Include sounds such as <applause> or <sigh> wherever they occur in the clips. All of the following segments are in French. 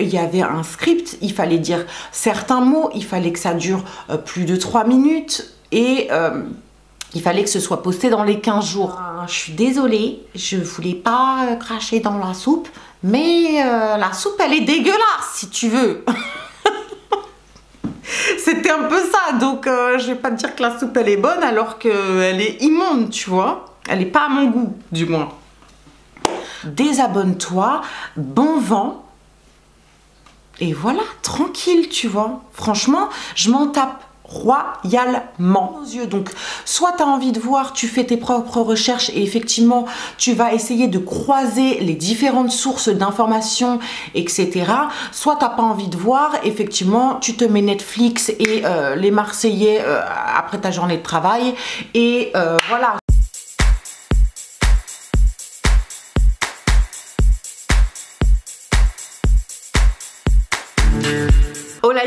il y avait un script, il fallait dire certains mots, il fallait que ça dure euh, plus de 3 minutes et euh, il fallait que ce soit posté dans les 15 jours. Ah, je suis désolée, je voulais pas euh, cracher dans la soupe, mais la soupe elle est dégueulasse si tu veux. <laughs> C'était un peu ça, donc je vais pas te dire que la soupe elle est bonne alors qu'elle est immonde, tu vois. Elle est pas à mon goût, du moins. Désabonne-toi, bon vent et voilà, tranquille, tu vois. Franchement, je m'en tape royalement. Donc, soit tu as envie de voir, tu fais tes propres recherches et effectivement, tu vas essayer de croiser les différentes sources d'informations, etc. Soit tu pas envie de voir, effectivement, tu te mets Netflix et euh, les Marseillais euh, après ta journée de travail et euh, voilà.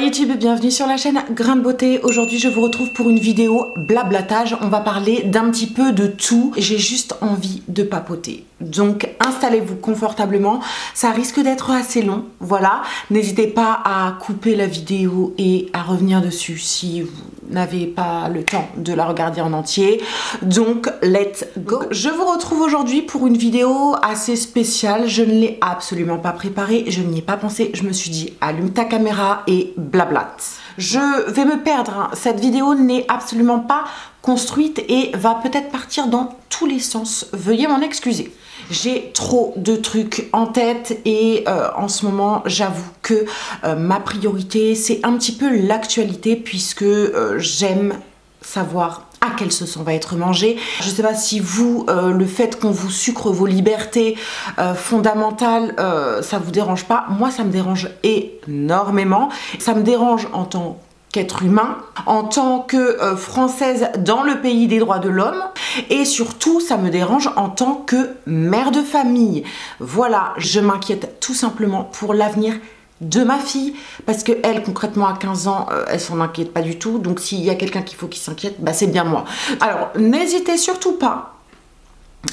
YouTube, bienvenue sur la chaîne Grain de Beauté. Aujourd'hui je vous retrouve pour une vidéo blablatage. On va parler d'un petit peu de tout. J'ai juste envie de papoter. Donc installez-vous confortablement. Ça risque d'être assez long, voilà. N'hésitez pas à couper la vidéo et à revenir dessus si vous n'avez pas le temps de la regarder en entier. Donc let's go. Je vous retrouve aujourd'hui pour une vidéo assez spéciale. Je ne l'ai absolument pas préparée, je n'y ai pas pensé. Je me suis dit allume ta caméra et blablat. Je vais me perdre, hein. cette vidéo n'est absolument pas construite et va peut-être partir dans tous les sens. Veuillez m'en excuser. J'ai trop de trucs en tête et euh, en ce moment j'avoue que euh, ma priorité c'est un petit peu l'actualité puisque euh, j'aime savoir à quelle sauce va être mangé. Je sais pas si vous, euh, le fait qu'on vous sucre vos libertés euh, fondamentales, euh, ça vous dérange pas. Moi, ça me dérange énormément. Ça me dérange en tant qu'être humain, en tant que française dans le pays des droits de l'homme et surtout ça me dérange en tant que mère de famille. Voilà, je m'inquiète tout simplement pour l'avenir de ma fille parce que elle concrètement à 15 ans euh, elle s'en inquiète pas du tout. Donc s'il y a quelqu'un qu'il faut qui s'inquiète bah c'est bien moi. Alors n'hésitez surtout pas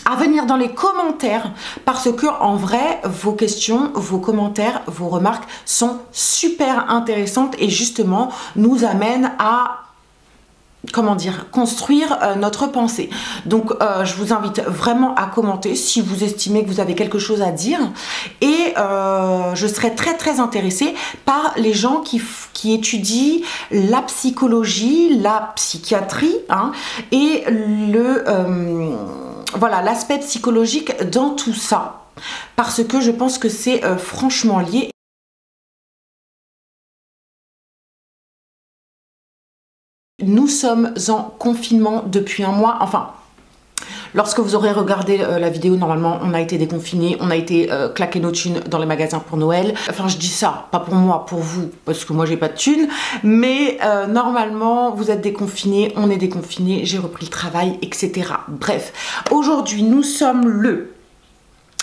à venir dans les commentaires parce que en vrai vos questions, vos commentaires, vos remarques sont super intéressantes et justement nous amènent à comment dire, construire euh, notre pensée. Donc euh, je vous invite vraiment à commenter si vous estimez que vous avez quelque chose à dire. Et euh, je serais très très intéressée par les gens qui, qui étudient la psychologie, la psychiatrie hein, et le voilà l'aspect psychologique dans tout ça. Parce que je pense que c'est franchement lié Nous sommes en confinement depuis un mois, enfin Lorsque vous aurez regardé euh, la vidéo, normalement, on a été déconfiné, on a été euh, claquer nos thunes dans les magasins pour Noël. Enfin, je dis ça, pas pour moi, pour vous, parce que moi, j'ai pas de thunes. Mais euh, normalement, vous êtes déconfiné, on est déconfiné, j'ai repris le travail, etc. Bref, aujourd'hui, nous sommes le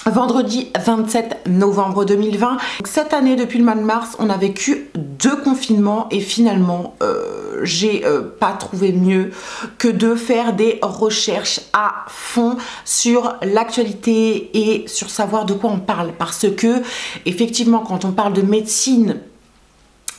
Vendredi 27 novembre 2020. Cette année, depuis le mois de mars, on a vécu deux confinements et finalement, euh, j'ai euh, pas trouvé mieux que de faire des recherches à fond sur l'actualité et sur savoir de quoi on parle. Parce que, effectivement, quand on parle de médecine,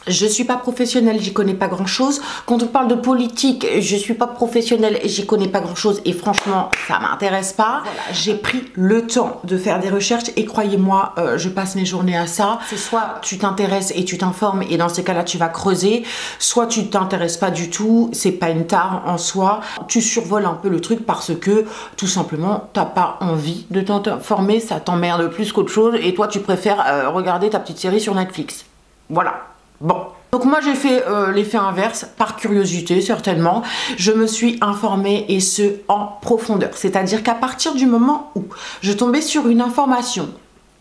je suis pas professionnelle, j'y connais pas grand chose. Quand on parle de politique, je suis pas professionnelle, j'y connais pas grand chose et franchement, ça m'intéresse pas. J'ai pris le temps de faire des recherches et croyez-moi, euh, je passe mes journées à ça. C'est soit tu t'intéresses et tu t'informes et dans ces cas-là, tu vas creuser, soit tu t'intéresses pas du tout, c'est pas une tare en soi. Tu survoles un peu le truc parce que tout simplement, t'as pas envie de t'informer, ça t'emmerde plus qu'autre chose et toi, tu préfères euh, regarder ta petite série sur Netflix. Voilà. Bon. Donc moi j'ai fait euh, l'effet inverse, par curiosité certainement. Je me suis informée et ce en profondeur. C'est-à-dire qu'à partir du moment où je tombais sur une information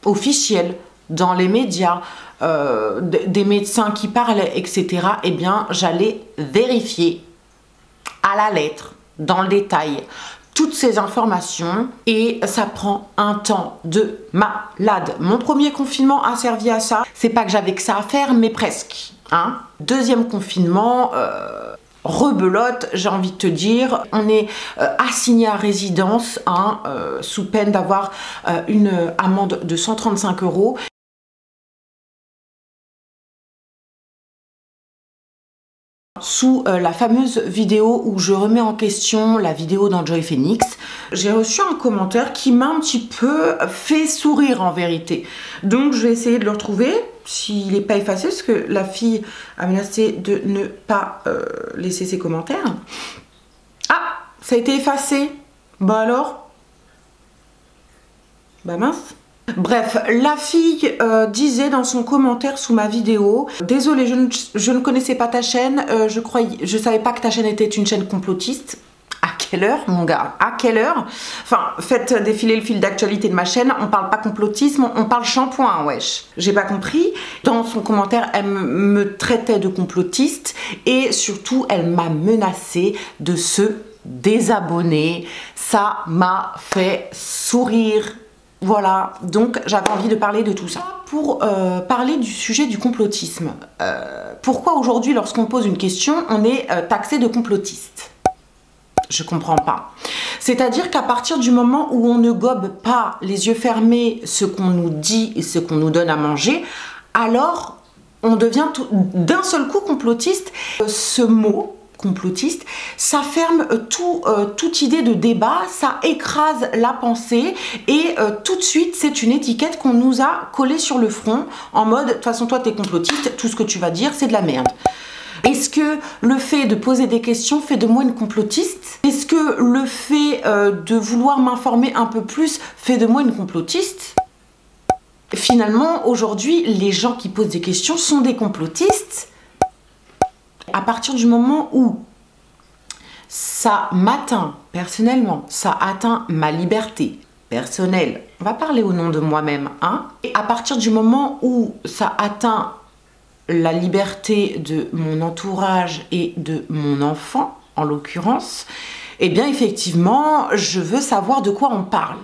officielle dans les médias, euh, des médecins qui parlaient, etc., eh bien j'allais vérifier à la lettre, dans le détail, ces informations et ça prend un temps de malade. Mon premier confinement a servi à ça. C'est pas que j'avais que ça à faire, mais presque. Hein. Deuxième confinement, euh, rebelote, j'ai envie de te dire. On est euh, assigné à résidence hein, euh, sous peine d'avoir une amende de 135 euros. Sous euh, la fameuse vidéo où je remets en question la vidéo d'Enjoy Phoenix, j'ai reçu un commentaire qui m'a un petit peu fait sourire en vérité. Donc je vais essayer de le retrouver s'il n'est pas effacé parce que la fille a menacé de ne pas euh, laisser ses commentaires. Ah, ça a été effacé. Bah alors? Bah mince. Bref, la fille euh, disait dans son commentaire sous ma vidéo Désolée, je ne, connaissais pas ta chaîne, euh, je croyais, savais pas que ta chaîne était une chaîne complotiste. À quelle heure, mon gars? À quelle heure? Enfin, faites défiler le fil d'actualité de ma chaîne, on parle pas complotisme, on parle shampoing, wesh. J'ai pas compris. Dans son commentaire, elle me traitait de complotiste et surtout, elle m'a menacé de se désabonner. Ça m'a fait sourire voilà, donc j'avais envie de parler de tout ça. Pour euh, parler du sujet du complotisme, euh, pourquoi aujourd'hui lorsqu'on pose une question, on est euh, taxé de complotiste? Je comprends pas. C'est-à-dire qu'à partir du moment où on ne gobe pas les yeux fermés ce qu'on nous dit et ce qu'on nous donne à manger, alors on devient d'un seul coup complotiste. Ce mot, complotiste, ça ferme euh, tout, euh, toute idée de débat, ça écrase la pensée et euh, tout de suite c'est une étiquette qu'on nous a collée sur le front en mode de toute façon toi t'es complotiste, tout ce que tu vas dire c'est de la merde. Est-ce que le fait de poser des questions fait de moi une complotiste? Est-ce que le fait de vouloir m'informer un peu plus fait de moi une complotiste? Finalement, aujourd'hui, les gens qui posent des questions sont des complotistes à partir du moment où ça m'atteint personnellement, ça atteint ma liberté personnelle, on va parler au nom de moi-même, hein, et à partir du moment où ça atteint la liberté de mon entourage et de mon enfant, en l'occurrence, eh bien effectivement, je veux savoir de quoi on parle.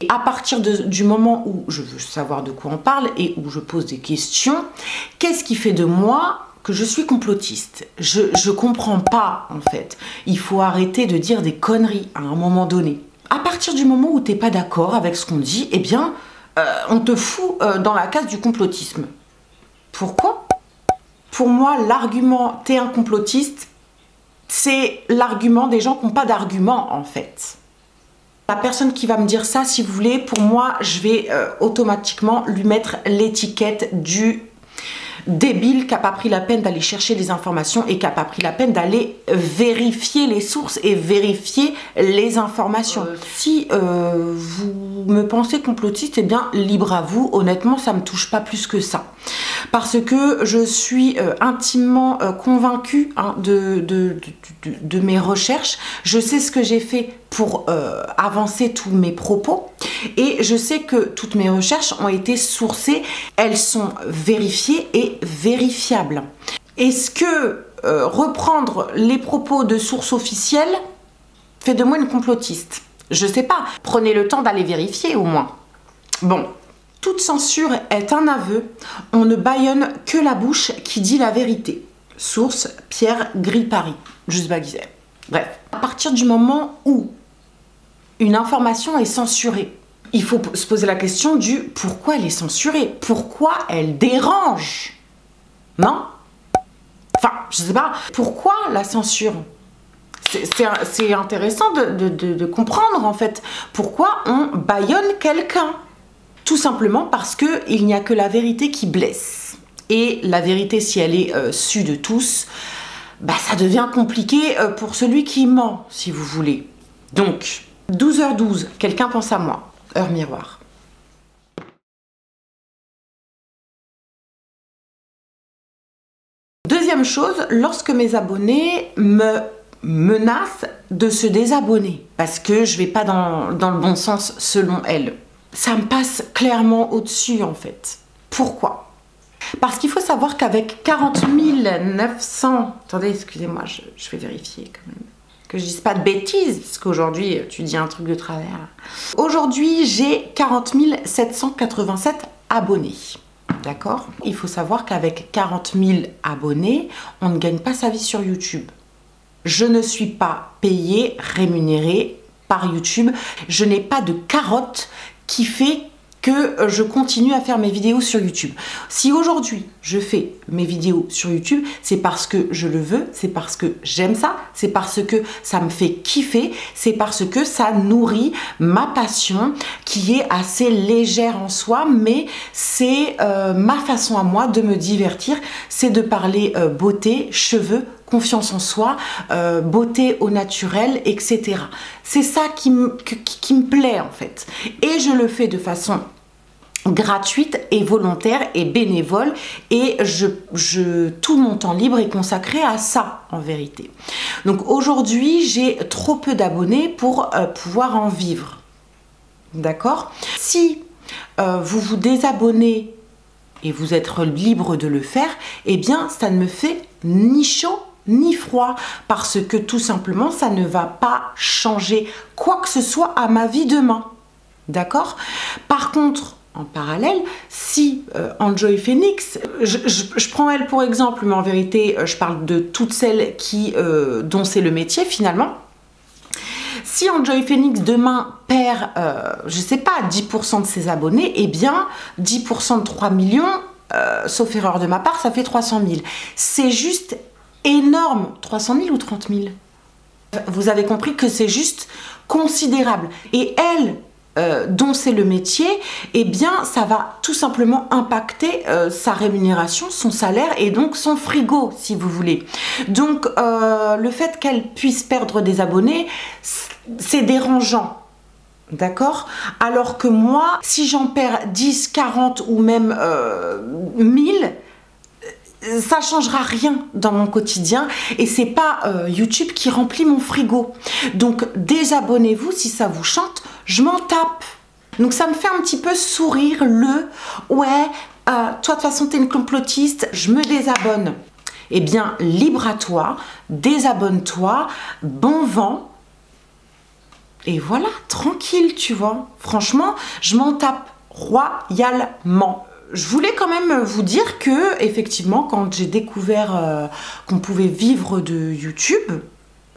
Et à partir du moment où je veux savoir de quoi on parle et où je pose des questions, qu'est-ce qui fait de moi que je suis complotiste. Je, je comprends pas, en fait. Il faut arrêter de dire des conneries à un moment donné. À partir du moment où t'es pas d'accord avec ce qu'on dit, eh bien, euh, on te fout euh, dans la case du complotisme. Pourquoi? Pour moi, l'argument t'es un complotiste, c'est l'argument des gens qui n'ont pas d'argument, en fait. La personne qui va me dire ça, si vous voulez, pour moi, je vais euh, automatiquement lui mettre l'étiquette du débile qui n'a pas pris la peine d'aller chercher les informations et qui n'a pas pris la peine d'aller vérifier les sources et vérifier les informations. Euh, si euh, vous me pensez complotiste, eh bien libre à vous. Honnêtement, ça me touche pas plus que ça. Parce que je suis euh, intimement convaincue hein, de, de, de, mes recherches. Je sais ce que j'ai fait pour avancer tous mes propos. Et je sais que toutes mes recherches ont été sourcées, elles sont vérifiées et vérifiables. Est-ce que euh, reprendre les propos de sources officielles fait de moi une complotiste? Je sais pas. Prenez le temps d'aller vérifier au moins. Bon, toute censure est un aveu. On ne baillonne que la bouche qui dit la vérité. Source Pierre Gris-Paris. Juste baguisé. Bref. À partir du moment où une information est censurée, il faut se poser la question du pourquoi elle est censurée, pourquoi elle dérange? Non? Enfin, je sais pas, pourquoi la censure? C'est intéressant de, comprendre en fait pourquoi on baillonne quelqu'un. Tout simplement parce qu'il n'y a que la vérité qui blesse. Et la vérité, si elle est euh, sue de tous, bah, ça devient compliqué euh, pour celui qui ment, si vous voulez. Donc, 12h12, quelqu'un pense à moi heure miroir. Deuxième chose, lorsque mes abonnés me menacent de se désabonner parce que je vais pas dans, le bon sens selon elles. Ça me passe clairement au-dessus en fait. Pourquoi? Parce qu'il faut savoir qu'avec 40 900... Attendez, excusez-moi, je, je vais vérifier quand même que je dise pas de bêtises, parce qu'aujourd'hui, tu dis un truc de travers. Aujourd'hui, j'ai 40 787 abonnés. D'accord? Il faut savoir qu'avec 40 000 abonnés, on ne gagne pas sa vie sur YouTube. Je ne suis pas payée, rémunérée par YouTube. Je n'ai pas de carotte qui fait que je continue à faire mes vidéos sur YouTube. Si aujourd'hui je fais mes vidéos sur YouTube, c'est parce que je le veux, c'est parce que j'aime ça, c'est parce que ça me fait kiffer, c'est parce que ça nourrit ma passion qui est assez légère en soi, mais c'est euh, ma façon à moi de me divertir, c'est de parler euh, beauté, cheveux, confiance en soi, euh, beauté au naturel, etc. C'est ça qui me, plaît en fait. Et je le fais de façon gratuite et volontaire et bénévole et je, je, tout mon temps libre est consacré à ça en vérité. Donc aujourd'hui j'ai trop peu d'abonnés pour euh, pouvoir en vivre. D'accord? Si euh, vous vous désabonnez et vous êtes libre de le faire, eh bien ça ne me fait ni chaud ni froid parce que tout simplement ça ne va pas changer quoi que ce soit à ma vie demain. D'accord? Par contre, en parallèle, si euh, Enjoy Phoenix, je, prends elle pour exemple, mais en vérité, euh, je parle de toutes celles qui, euh, dont c'est le métier finalement. Si Enjoy Phoenix demain perd, je sais pas, 10% de ses abonnés, eh bien, 10% de 3 millions, sauf erreur de ma part, ça fait 300 000. C'est juste énorme. 300 000 ou 30 000 Vous avez compris que c'est juste considérable. Et elle, euh, dont c'est le métier, eh bien ça va tout simplement impacter euh, sa rémunération, son salaire et donc son frigo si vous voulez. Donc euh, le fait qu'elle puisse perdre des abonnés, c'est dérangeant. D'accord? Alors que moi, si j'en perds 10, 40 ou même 1000, ça changera rien dans mon quotidien et c'est pas euh, YouTube qui remplit mon frigo. Donc désabonnez-vous si ça vous chante, je m'en tape. Donc ça me fait un petit peu sourire le ouais, euh, toi de toute façon t'es une complotiste, je me désabonne. Eh bien, libre à toi, désabonne-toi, bon vent. Et voilà, tranquille, tu vois. Franchement, je m'en tape royalement je voulais quand même vous dire que, effectivement, quand j'ai découvert euh, qu'on pouvait vivre de YouTube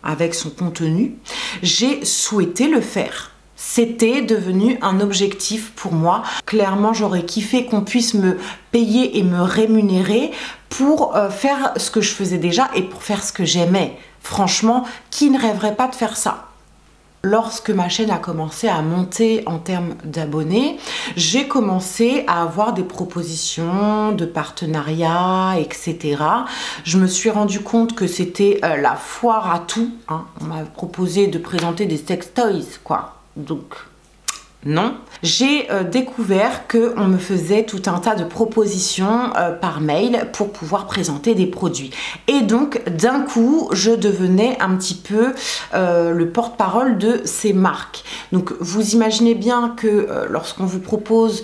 avec son contenu, j'ai souhaité le faire. C'était devenu un objectif pour moi. Clairement, j'aurais kiffé qu'on puisse me payer et me rémunérer pour euh, faire ce que je faisais déjà et pour faire ce que j'aimais. Franchement, qui ne rêverait pas de faire ça? Lorsque ma chaîne a commencé à monter en termes d'abonnés, j'ai commencé à avoir des propositions de partenariat, etc. Je me suis rendu compte que c'était euh, la foire à tout. Hein. On m'a proposé de présenter des sex toys, quoi. Donc, non. J'ai euh, découvert qu'on me faisait tout un tas de propositions euh, par mail pour pouvoir présenter des produits. Et donc, d'un coup, je devenais un petit peu euh, le porte-parole de ces marques. Donc, vous imaginez bien que lorsqu'on vous propose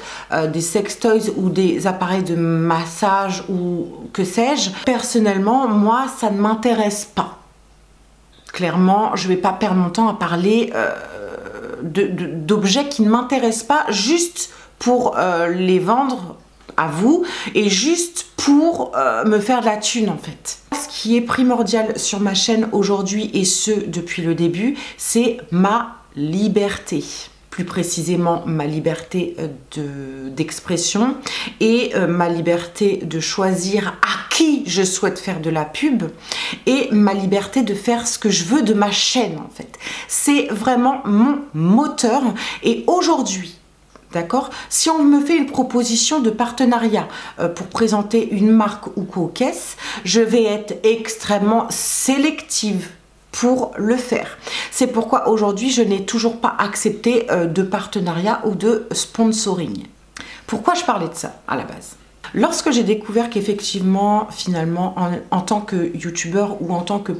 des sex toys ou des appareils de massage ou que sais-je, personnellement, moi, ça ne m'intéresse pas. Clairement, je ne vais pas perdre mon temps à parler d'objets qui ne m'intéressent pas juste pour euh, les vendre à vous et juste pour euh, me faire de la thune en fait. Ce qui est primordial sur ma chaîne aujourd'hui et ce depuis le début, c'est ma liberté plus précisément ma liberté euh, d'expression et euh, ma liberté de choisir à qui je souhaite faire de la pub et ma liberté de faire ce que je veux de ma chaîne en fait. C'est vraiment mon moteur et aujourd'hui D'accord Si on me fait une proposition de partenariat euh, pour présenter une marque ou co-caisse, je vais être extrêmement sélective pour le faire. C'est pourquoi aujourd'hui je n'ai toujours pas accepté euh, de partenariat ou de sponsoring. Pourquoi je parlais de ça à la base? Lorsque j'ai découvert qu'effectivement, finalement, en, tant que youtubeur ou en tant que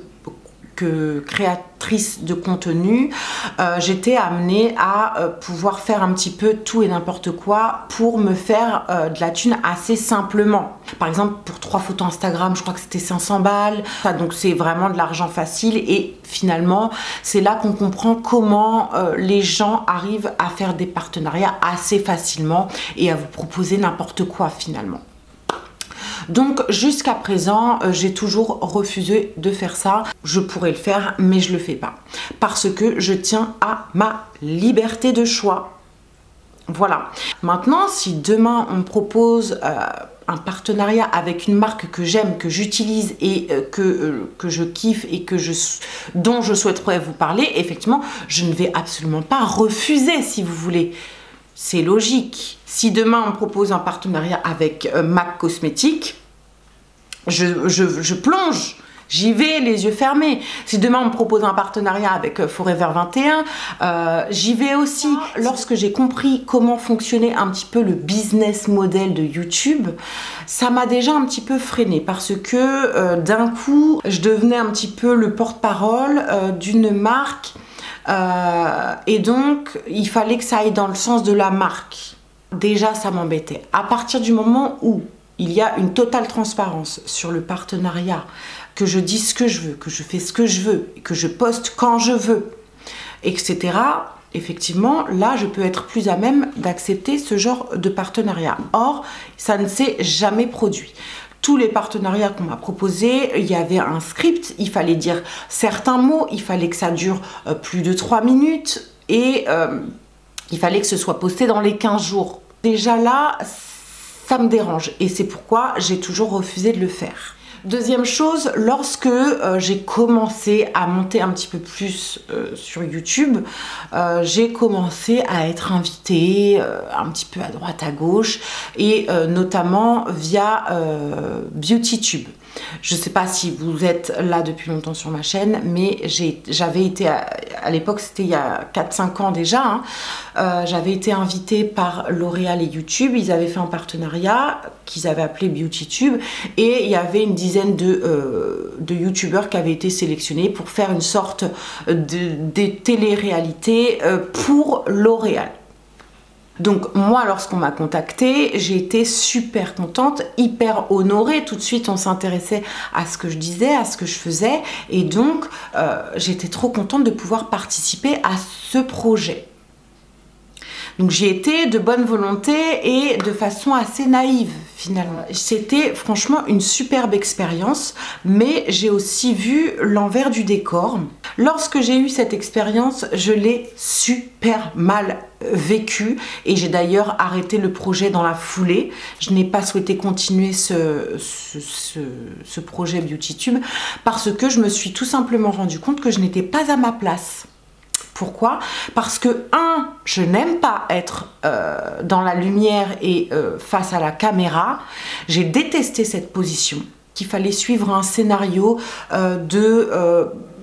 créatrice de contenu, euh, j'étais amenée à euh, pouvoir faire un petit peu tout et n'importe quoi pour me faire euh, de la thune assez simplement. Par exemple, pour trois photos Instagram, je crois que c'était 500 balles. donc c'est vraiment de l'argent facile et finalement, c'est là qu'on comprend comment les gens arrivent à faire des partenariats assez facilement et à vous proposer n'importe quoi finalement. Donc jusqu'à présent, euh, j'ai toujours refusé de faire ça. Je pourrais le faire, mais je le fais pas. Parce que je tiens à ma liberté de choix. Voilà. Maintenant, si demain on me propose euh, un partenariat avec une marque que j'aime, que j'utilise et euh, que, je kiffe et dont je souhaiterais vous parler, effectivement, je ne vais absolument pas refuser si vous voulez. C'est logique. Si demain on me propose un partenariat avec MAC Cosmétiques, je, je, je plonge J'y vais les yeux fermés. Si demain on me propose un partenariat avec euh, Forever 21, euh, j'y vais aussi. Lorsque j'ai compris comment fonctionnait un petit peu le business model de YouTube, ça m'a déjà un petit peu freiné parce que euh, d'un coup, je devenais un petit peu le porte-parole d'une marque et donc il fallait que ça aille dans le sens de la marque. Déjà, ça m'embêtait. À partir du moment où il y a une totale transparence sur le partenariat, que je dis ce que je veux, que je fais ce que je veux, que je poste quand je veux, etc. Effectivement, là, je peux être plus à même d'accepter ce genre de partenariat. Or, ça ne s'est jamais produit tous les partenariats qu'on m'a proposés, il y avait un script, il fallait dire certains mots, il fallait que ça dure euh, plus de 3 minutes et euh, il fallait que ce soit posté dans les 15 jours. Déjà là, ça me dérange et c'est pourquoi j'ai toujours refusé de le faire. Deuxième chose, lorsque euh, j'ai commencé à monter un petit peu plus euh, sur YouTube, euh, j'ai commencé à être invitée un petit peu à droite à gauche et notamment via BeautyTube. Je ne sais pas si vous êtes là depuis longtemps sur ma chaîne, mais j'avais été, à, l'époque c'était il y a 4-5 ans déjà, hein, euh, j'avais été invitée par L'Oréal et YouTube, ils avaient fait un partenariat qu'ils avaient appelé BeautyTube et il y avait une dizaine de, euh, de YouTubeurs qui avaient été sélectionnés pour faire une sorte de, de télé-réalité euh, pour L'Oréal. Donc moi, lorsqu'on m'a contacté, j'ai été super contente, hyper honorée. Tout de suite, on s'intéressait à ce que je disais, à ce que je faisais. Et donc, euh, j'étais trop contente de pouvoir participer à ce projet. Donc j'y étais de bonne volonté et de façon assez naïve finalement. C'était franchement une superbe expérience, mais j'ai aussi vu l'envers du décor. Lorsque j'ai eu cette expérience, je l'ai super mal vécu et j'ai d'ailleurs arrêté le projet dans la foulée. Je n'ai pas souhaité continuer ce, ce, ce projet BeautyTube parce que je me suis tout simplement rendu compte que je n'étais pas à ma place. Pourquoi? Parce que, un, je n'aime pas être euh, dans la lumière et euh, face à la caméra. J'ai détesté cette position, qu'il fallait suivre un scénario euh, de...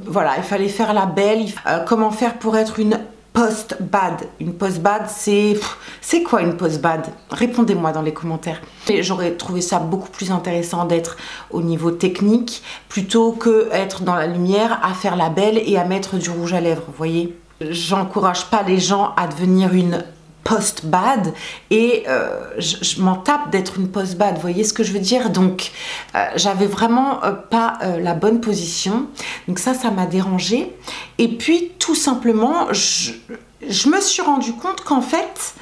voilà, il fallait faire la belle, comment faire pour être une post-bad? Une post-bad, c'est... C'est quoi une post-bad? Répondez-moi dans les commentaires. J'aurais trouvé ça beaucoup plus intéressant d'être au niveau technique plutôt que être dans la lumière à faire la belle et à mettre du rouge à lèvres, vous voyez? J'encourage pas les gens à devenir une post-bad et euh, je, m'en tape d'être une post-bad, vous voyez ce que je veux dire? Donc euh, j'avais vraiment euh, pas la bonne position, donc ça, ça m'a dérangé. Et puis tout simplement, je, je me suis rendu compte qu'en fait,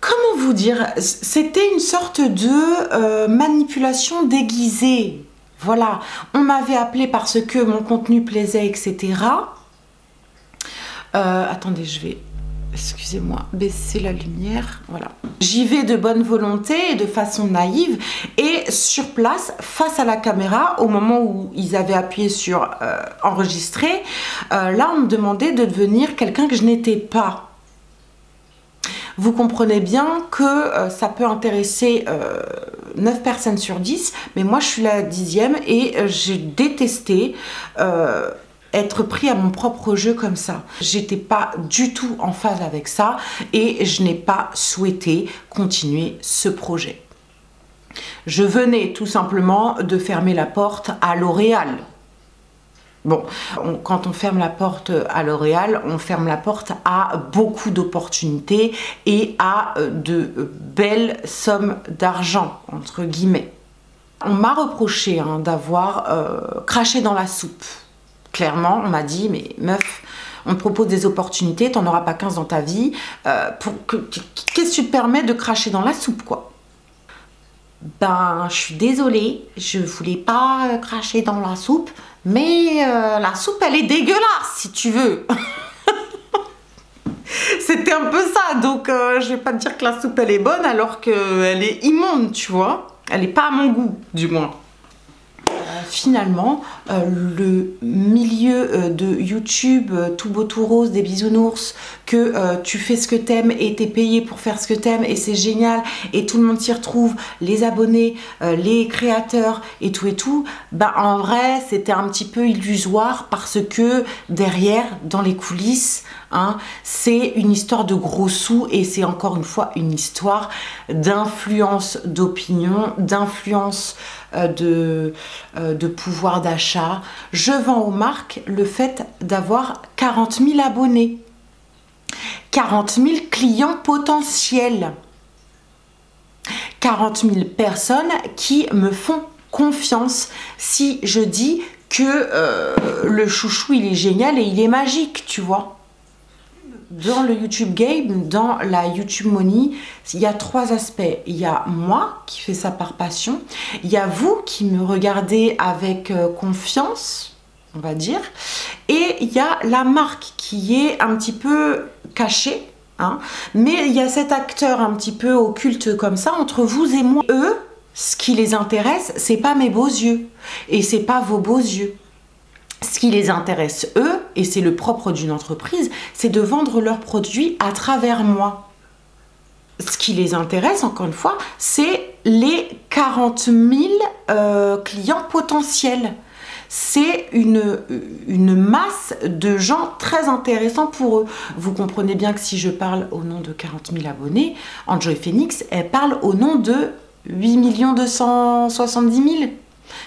comment vous dire, c'était une sorte de manipulation déguisée. Voilà, on m'avait appelé parce que mon contenu plaisait, etc. Euh, attendez, je vais, excusez-moi, baisser la lumière. Voilà. J'y vais de bonne volonté et de façon naïve. Et sur place, face à la caméra, au moment où ils avaient appuyé sur euh, enregistrer, euh, là, on me demandait de devenir quelqu'un que je n'étais pas vous comprenez bien que ça peut intéresser 9 personnes sur 10, mais moi je suis la dixième et j'ai détesté être pris à mon propre jeu comme ça. J'étais pas du tout en phase avec ça et je n'ai pas souhaité continuer ce projet. Je venais tout simplement de fermer la porte à L'Oréal. Bon, quand on ferme la porte à L'Oréal, on ferme la porte à beaucoup d'opportunités et à euh, de belles sommes d'argent, entre guillemets. On m'a reproché hein, d'avoir euh, craché dans la soupe. Clairement, on m'a dit, mais meuf, on te propose des opportunités, t'en auras pas 15 dans ta vie. Euh, qu'est-ce que tu te permets de cracher dans la soupe, quoi? Ben, je suis désolée, je voulais pas cracher dans la soupe, mais euh, la soupe, elle est dégueulasse, si tu veux. <laughs> C'était un peu ça. Donc, euh, je vais pas te dire que la soupe, elle est bonne alors qu'elle est immonde, tu vois? Elle est pas à mon goût, du moins finalement, le milieu euh, de YouTube, euh, tout beau tout rose, des bisounours, que tu fais ce que t'aimes et t'es payé pour faire ce que t'aimes et c'est génial et tout le monde s'y retrouve, les abonnés, les créateurs et tout et tout, bah en vrai c'était un petit peu illusoire parce que derrière, dans les coulisses, hein, c'est une histoire de gros sous et c'est encore une fois une histoire d'influence d'opinion, d'influence euh, euh, de pouvoir d'achat. Je vends aux marques le fait d'avoir 40 000 abonnés, 40 000 clients potentiels, 40 000 personnes qui me font confiance. Si je dis que euh, le chouchou il est génial et il est magique, tu vois dans le YouTube game, dans la YouTube Money, il y a trois aspects. Il y a moi qui fais ça par passion. Il y a vous qui me regardez avec euh, confiance, on va dire. Et il y a la marque qui est un petit peu cachée. Hein. Mais il y a cet acteur un petit peu occulte comme ça entre vous et moi. Eux, ce qui les intéresse, c'est pas mes beaux yeux. Et c'est pas vos beaux yeux ce qui les intéresse eux, et c'est le propre d'une entreprise, c'est de vendre leurs produits à travers moi. Ce qui les intéresse, encore une fois, c'est les 40 000 euh, clients potentiels. C'est une, masse de gens très intéressants pour eux. Vous comprenez bien que si je parle au nom de 40 000 abonnés, Enjoy Phoenix, elle parle au nom de 8 270 000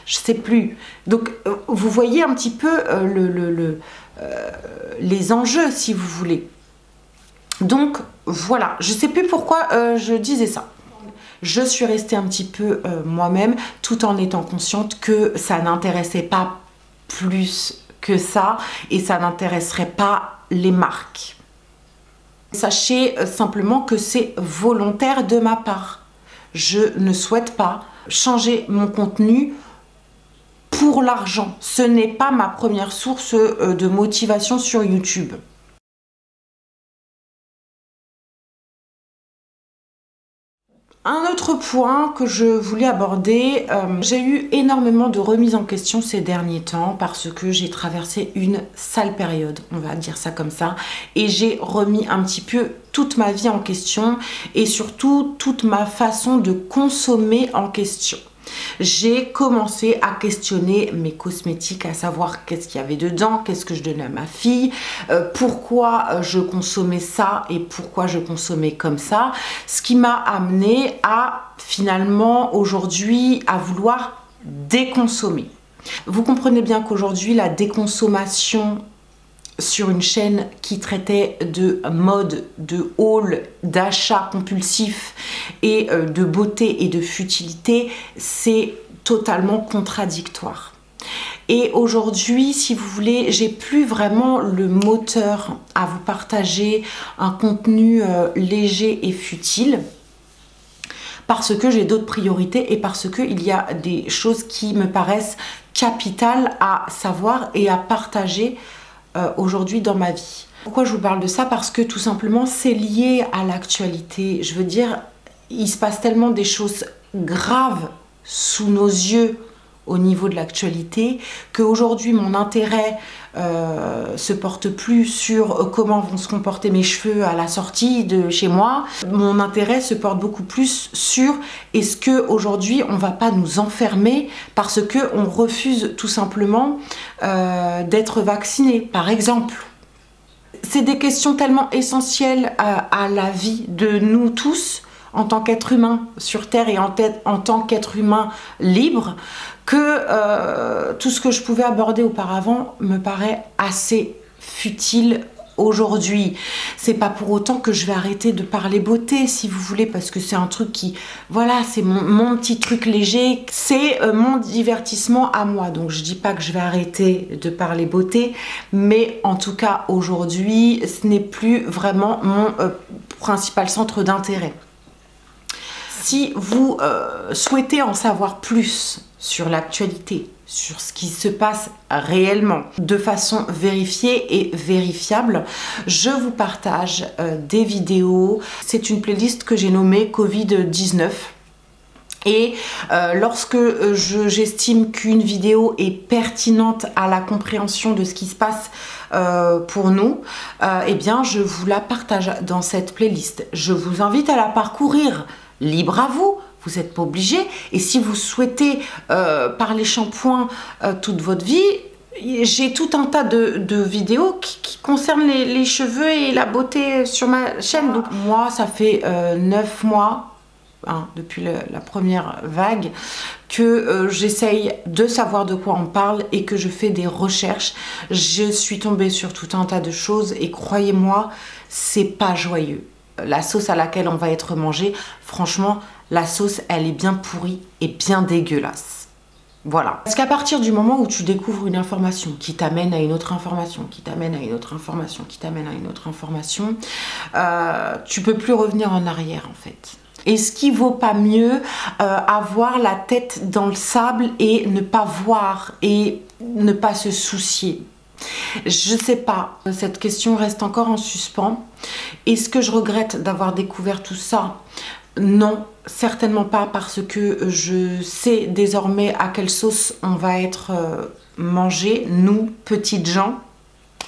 je sais plus. Donc euh, vous voyez un petit peu euh, euh, les enjeux si vous voulez. Donc voilà, je sais plus pourquoi je disais ça. Je suis restée un petit peu moi-même tout en étant consciente que ça n'intéressait pas plus que ça et ça n'intéresserait pas les marques. Sachez simplement que c'est volontaire de ma part. Je ne souhaite pas changer mon contenu pour l'argent. Ce n'est pas ma première source euh, de motivation sur YouTube. Un autre point que je voulais aborder, euh, j'ai eu énormément de remises en question ces derniers temps parce que j'ai traversé une sale période, on va dire ça comme ça, et j'ai remis un petit peu toute ma vie en question et surtout toute ma façon de consommer en question j'ai commencé à questionner mes cosmétiques, à savoir qu'est-ce qu'il y avait dedans, qu'est-ce que je donnais à ma fille, euh, pourquoi euh, je consommais ça et pourquoi je consommais comme ça, ce qui m'a amené à finalement aujourd'hui à vouloir déconsommer. Vous comprenez bien qu'aujourd'hui la déconsommation sur une chaîne qui traitait de mode, de haul, d'achat compulsif et euh, de beauté et de futilité, c'est totalement contradictoire. Et aujourd'hui, si vous voulez, j'ai plus vraiment le moteur à vous partager un contenu euh, léger et futile parce que j'ai d'autres priorités et parce qu'il y a des choses qui me paraissent capitales à savoir et à partager euh, aujourd'hui dans ma vie. Pourquoi je vous parle de ça? Parce que tout simplement c'est lié à l'actualité. Je veux dire, il se passe tellement des choses graves sous nos yeux au niveau de l'actualité qu'aujourd'hui mon intérêt euh, se porte plus sur euh, comment vont se comporter mes cheveux à la sortie de chez moi. Mon intérêt se porte beaucoup plus sur est-ce que aujourd'hui on va pas nous enfermer parce que on refuse tout simplement euh, d'être vacciné, par exemple? C'est des questions tellement essentielles à, la vie de nous tous en tant qu'être humain sur Terre et en, tant qu'être humain libre que euh, tout ce que je pouvais aborder auparavant me paraît assez futile aujourd'hui. C'est pas pour autant que je vais arrêter de parler beauté, si vous voulez, parce que c'est un truc qui, voilà, c'est mon, petit truc léger, c'est euh, mon divertissement à moi. Donc je dis pas que je vais arrêter de parler beauté, mais en tout cas aujourd'hui, ce n'est plus vraiment mon euh, principal centre d'intérêt. Si vous souhaitez en savoir plus sur l'actualité, sur ce qui se passe réellement, de façon vérifiée et vérifiable, je vous partage euh, des vidéos. C'est une playlist que j'ai nommée Covid-19. Et euh, lorsque euh, j'estime qu'une vidéo est pertinente à la compréhension de ce qui se passe pour nous, eh bien je vous la partage dans cette playlist. Je vous invite à la parcourir, libre à vous vous n'êtes pas obligé. Et si vous souhaitez euh, parler shampoing euh, toute votre vie, j'ai tout un tas de, vidéos qui, concernent les, cheveux et la beauté sur ma chaîne. Moi, ça fait euh, 9 mois, hein, depuis la première vague, que euh, j'essaye de savoir de quoi on parle et que je fais des recherches. Je suis tombée sur tout un tas de choses et croyez-moi, c'est pas joyeux. La sauce à laquelle on va être mangé, franchement, la sauce, elle est bien pourrie et bien dégueulasse. Voilà. Parce qu'à partir du moment où tu découvres une information qui t'amène à une autre information, qui t'amène à une autre information, qui t'amène à une autre information, euh, tu peux plus revenir en arrière en fait. Est-ce qu'il vaut pas mieux euh, avoir la tête dans le sable et ne pas voir et ne pas se soucier je sais pas, cette question reste encore en suspens. Est-ce que je regrette d'avoir découvert tout ça? Non, certainement pas parce que je sais désormais à quelle sauce on va être euh, mangé, nous, petites gens.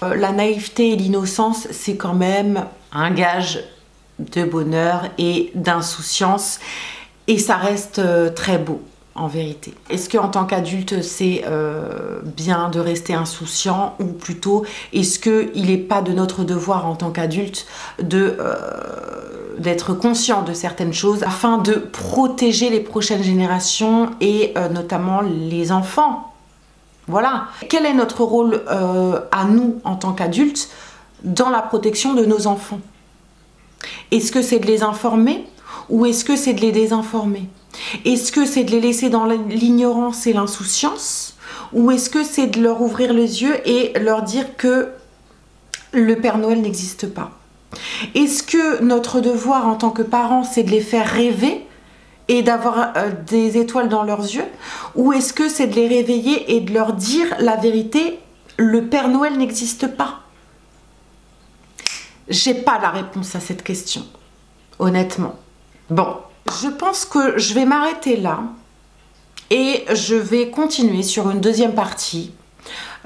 Euh, la naïveté et l'innocence, c'est quand même un gage de bonheur et d'insouciance et ça reste euh, très beau en vérité. Est-ce qu'en tant qu'adulte c'est bien de rester insouciant ou plutôt est-ce qu'il n'est pas de notre devoir en tant qu'adulte de d'être conscient de certaines choses afin de protéger les prochaines générations et euh, notamment les enfants? Voilà. Quel est notre rôle euh, à nous en tant qu'adultes dans la protection de nos enfants? Est-ce que c'est de les informer ou est-ce que c'est de les désinformer? Est-ce que c'est de les laisser dans l'ignorance et l'insouciance ou est-ce que c'est de leur ouvrir les yeux et leur dire que le Père Noël n'existe pas? Est-ce que notre devoir en tant que parents, c'est de les faire rêver et d'avoir euh, des étoiles dans leurs yeux? Ou est-ce que c'est de les réveiller et de leur dire la vérité, le Père Noël n'existe pas? J'ai pas la réponse à cette question, honnêtement. Bon, je pense que je vais m'arrêter là et je vais continuer sur une deuxième partie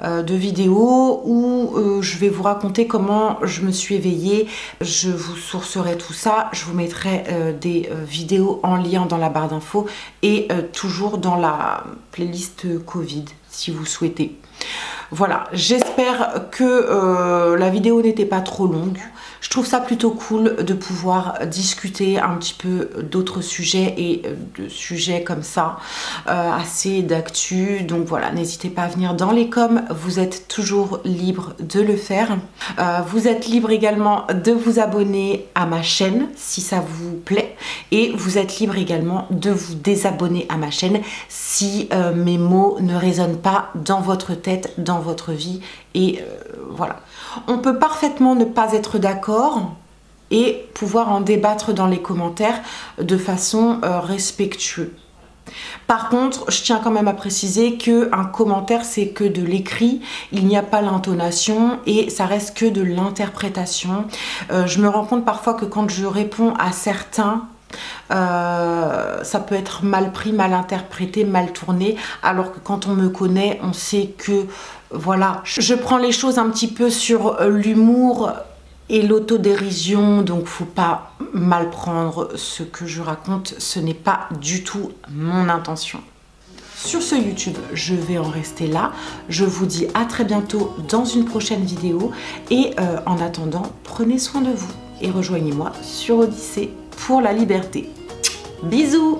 euh, de vidéos où euh, je vais vous raconter comment je me suis éveillée. Je vous sourcerai tout ça. Je vous mettrai euh, des vidéos en lien dans la barre d'infos et toujours dans la playlist Covid si vous souhaitez. Voilà, j'espère que la vidéo n'était pas trop longue. Je trouve ça plutôt cool de pouvoir discuter un petit peu d'autres sujets et de sujets comme ça, euh, assez d'actu. Donc voilà, n'hésitez pas à venir dans les coms, vous êtes toujours libre de le faire. Euh, vous êtes libre également de vous abonner à ma chaîne si ça vous plaît et vous êtes libre également de vous désabonner à ma chaîne si euh, mes mots ne résonnent pas dans votre tête, dans votre vie et voilà. On peut parfaitement ne pas être d'accord et pouvoir en débattre dans les commentaires de façon euh, respectueuse. Par contre, je tiens quand même à préciser que un commentaire c'est que de l'écrit, il n'y a pas l'intonation et ça reste que de l'interprétation. Euh, je me rends compte parfois que quand je réponds à certains euh, ça peut être mal pris, mal interprété, mal tourné, alors que quand on me connaît, on sait que voilà, je prends les choses un petit peu sur euh, l'humour et l'autodérision, donc faut pas mal prendre ce que je raconte, ce n'est pas du tout mon intention. Sur ce YouTube, je vais en rester là. Je vous dis à très bientôt dans une prochaine vidéo et euh, en attendant, prenez soin de vous et rejoignez-moi sur Odyssée pour la liberté. Bisous